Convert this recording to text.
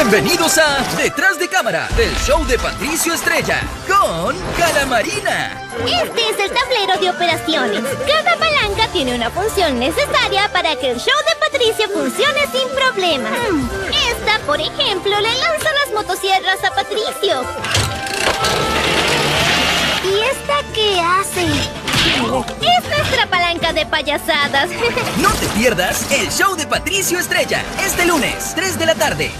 Bienvenidos a Detrás de Cámara, el show de Patricio Estrella, con Calamarina. Este es el tablero de operaciones. Cada palanca tiene una función necesaria para que el show de Patricio funcione sin problemas. Mm. Esta, por ejemplo, le lanza las motosierras a Patricio. ¿Y esta qué hace? Es nuestra palanca de payasadas. No te pierdas el show de Patricio Estrella, este lunes, 3 de la tarde,